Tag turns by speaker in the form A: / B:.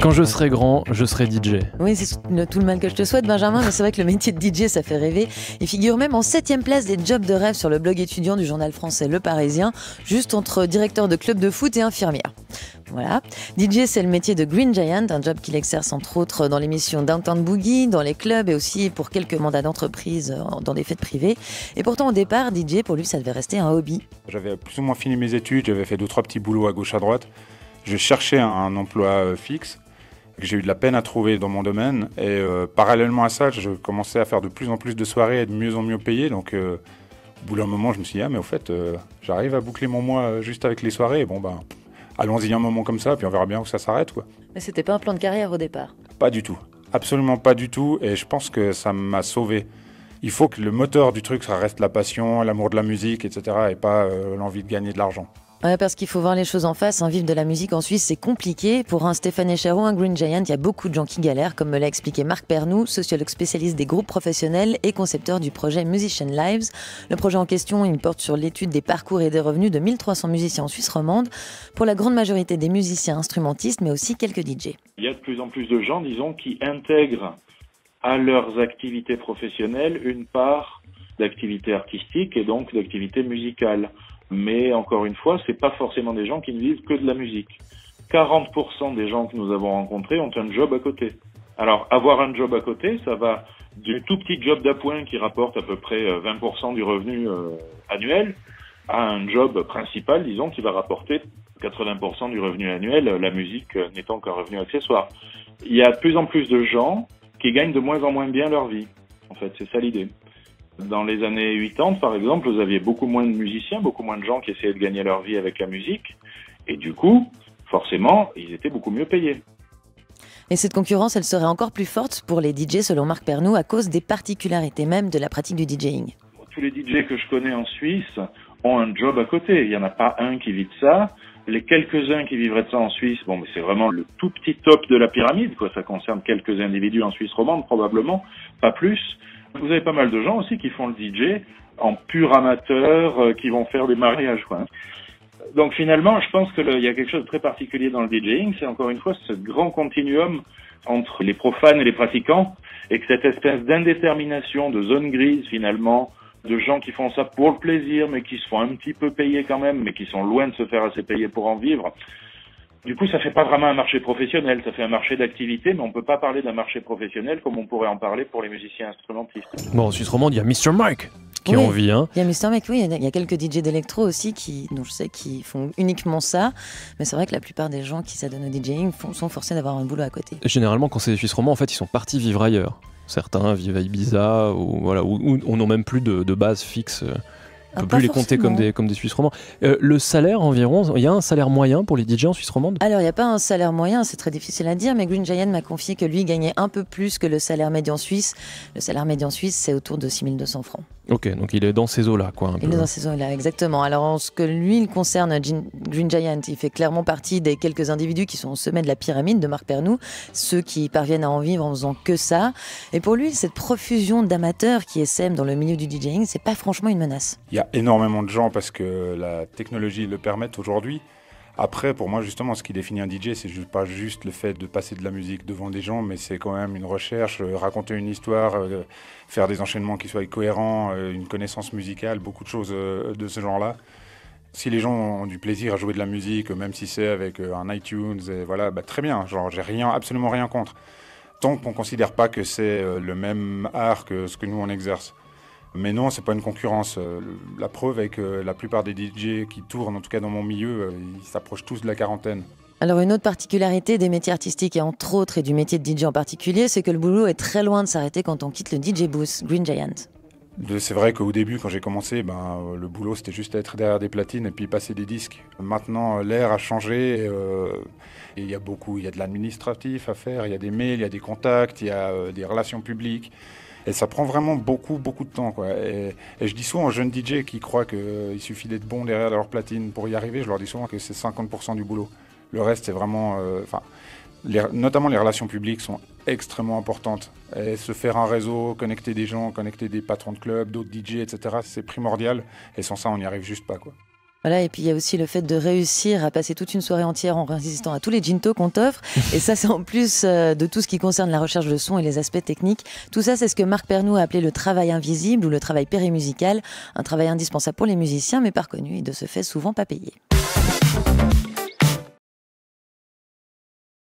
A: Quand je serai grand, je serai DJ.
B: Oui, c'est tout le mal que je te souhaite, Benjamin, mais c'est vrai que le métier de DJ, ça fait rêver. Il figure même en septième place des jobs de rêve sur le blog étudiant du journal français Le Parisien, juste entre directeur de club de foot et infirmière. Voilà. DJ, c'est le métier de Green Giant, un job qu'il exerce entre autres dans l'émission Downtown Boogie, dans les clubs et aussi pour quelques mandats d'entreprise euh, dans des fêtes privées. Et pourtant, au départ, DJ, pour lui, ça devait rester un hobby.
C: J'avais plus ou moins fini mes études, j'avais fait deux, trois petits boulots à gauche, à droite. Je cherchais un emploi euh, fixe que j'ai eu de la peine à trouver dans mon domaine. Et euh, parallèlement à ça, je commençais à faire de plus en plus de soirées et de mieux en mieux payé. Donc, au bout d'un moment, je me suis dit, ah, mais au fait, j'arrive à boucler mon mois juste avec les soirées. Et bon, ben, allons-y un moment comme ça, puis on verra bien où ça s'arrête. Quoi.
B: Mais c'était pas un plan de carrière au départ?
C: Pas du tout. Absolument pas du tout. Et je pense que ça m'a sauvé. Il faut que le moteur du truc, ça reste la passion, l'amour de la musique, etc. et pas euh, l'envie de gagner de l'argent.
B: Ouais, parce qu'il faut voir les choses en face. Un vivre de la musique en Suisse, c'est compliqué. Pour un Stéphane Echer un Green Giant, il y a beaucoup de gens qui galèrent, comme me l'a expliqué Marc Pernou, sociologue spécialiste des groupes professionnels et concepteur du projet Musician Lives. Le projet en question, il porte sur l'étude des parcours et des revenus de 1300 musiciens en Suisse romande, pour la grande majorité des musiciens instrumentistes, mais aussi quelques DJ.
D: Il y a de plus en plus de gens, disons, qui intègrent à leurs activités professionnelles une part d'activité artistique et donc d'activité musicale. Mais encore une fois, c'est pas forcément des gens qui ne vivent que de la musique. 40% des gens que nous avons rencontrés ont un job à côté. Alors, avoir un job à côté, ça va du tout petit job d'appoint qui rapporte à peu près 20% euh, du revenu euh, annuel à un job principal, disons, qui va rapporter 80% du revenu annuel, la musique euh, n'étant qu'un revenu accessoire. Il y a de plus en plus de gens qui gagnent de moins en moins bien leur vie. En fait, c'est ça l'idée. Dans les années 80, par exemple, vous aviez beaucoup moins de musiciens, beaucoup moins de gens qui essayaient de gagner leur vie avec la musique. Et du coup, forcément, ils étaient beaucoup mieux payés.
B: Et cette concurrence, elle serait encore plus forte pour les DJ, selon Marc Pernou, à cause des particularités même de la pratique du DJing.
D: Tous les DJ que je connais en Suisse ont un job à côté. Il n'y en a pas un qui vit de ça. Les quelques-uns qui vivraient de ça en Suisse, bon, mais c'est vraiment le tout petit top de la pyramide, quoi. Ça concerne quelques individus en Suisse romande, probablement, pas plus. Vous avez pas mal de gens aussi qui font le DJ en pur amateur, euh, qui vont faire des mariages. Quoi. Donc finalement, je pense qu'il y a quelque chose de très particulier dans le DJing, c'est encore une fois ce grand continuum entre les profanes et les pratiquants, et que cette espèce d'indétermination, de zone grise finalement, de gens qui font ça pour le plaisir, mais qui se font un petit peu payer quand même, mais qui sont loin de se faire assez payer pour en vivre, du coup, ça fait pas vraiment un marché professionnel, ça fait un marché d'activité, mais on peut pas parler d'un marché professionnel comme on pourrait en parler pour les musiciens instrumentistes.
A: Bon, en Suisse romande, il y a Mr. Mike qui en vit. Hein.
B: Il y a Mr. Mike, oui, il y, a quelques DJ d'électro aussi qui, dont je sais qui font uniquement ça, mais c'est vrai que la plupart des gens qui s'adonnent au DJing sont forcés d'avoir un boulot à côté.
A: généralement, quand c'est des Suisses romands, en fait, ils sont partis vivre ailleurs. Certains vivent à Ibiza ou voilà, ou, n'ont même plus de, de base fixe. On peut plus les compter comme des, comme des Suisses romands. Euh, le salaire environ, il y a un salaire moyen pour les DJ en Suisse romande?
B: Alors, il n'y a pas un salaire moyen, c'est très difficile à dire, mais Green Giant m'a confié que lui gagnait un peu plus que le salaire médian suisse. Le salaire médian suisse, c'est autour de 6200 francs.
A: Ok, donc il est dans ces eaux-là, quoi.
B: il est dans ces eaux-là, exactement. Alors, en ce que lui il concerne, Green Giant, il fait clairement partie des quelques individus qui sont au sommet de la pyramide de Marc Pernou, ceux qui parviennent à en vivre en faisant que ça. Et pour lui, cette profusion d'amateurs qui essaiment dans le milieu du DJing, c'est pas franchement une menace.
C: Il énormément de gens parce que la technologie le permet aujourd'hui. Après, pour moi, justement, ce qui définit un DJ, c'est pas juste le fait de passer de la musique devant des gens, mais c'est quand même une recherche, euh, raconter une histoire, euh, faire des enchaînements qui soient cohérents, euh, une connaissance musicale, beaucoup de choses de ce genre-là. Si les gens ont du plaisir à jouer de la musique, même si c'est avec un iTunes, voilà, bah, très bien. Genre, j'ai rien, absolument rien contre. Tant qu'on considère pas que c'est le même art que ce que nous on exerce. Mais non, c'est pas une concurrence. Euh, la preuve est que la plupart des DJ qui tournent, en tout cas dans mon milieu, euh, ils s'approchent tous de la quarantaine.
B: Alors une autre particularité des métiers artistiques et entre autres et du métier de DJ en particulier, c'est que le boulot est très loin de s'arrêter quand on quitte le DJ booth Green Giant.
C: C'est vrai qu'au début, quand j'ai commencé, ben, euh, le boulot c'était juste être derrière des platines et puis passer des disques. Maintenant, l'ère a changé. il y a beaucoup, il y a de l'administratif à faire, il y a des mails, il y a des contacts, il y a des relations publiques. Et ça prend vraiment beaucoup, beaucoup de temps. Quoi. Et, je dis souvent aux jeunes DJ qui croient qu'il suffit d'être bon derrière leur platine pour y arriver, je leur dis souvent que c'est 50% du boulot. Le reste, c'est vraiment. Euh, enfin, notamment les relations publiques sont extrêmement importantes. Et se faire un réseau, connecter des gens, connecter des patrons de clubs, d'autres DJ, etc., c'est primordial. Et sans ça, on n'y arrive juste pas. Quoi.
B: Voilà, et puis il y a aussi le fait de réussir à passer toute une soirée entière en résistant à tous les gintos qu'on t'offre. et ça, c'est en plus euh, de tout ce qui concerne la recherche de son et les aspects techniques. Tout ça, c'est ce que Marc Pernou a appelé le travail invisible ou le travail périmusical. Un travail indispensable pour les musiciens, mais pas reconnu et de ce fait souvent pas payé.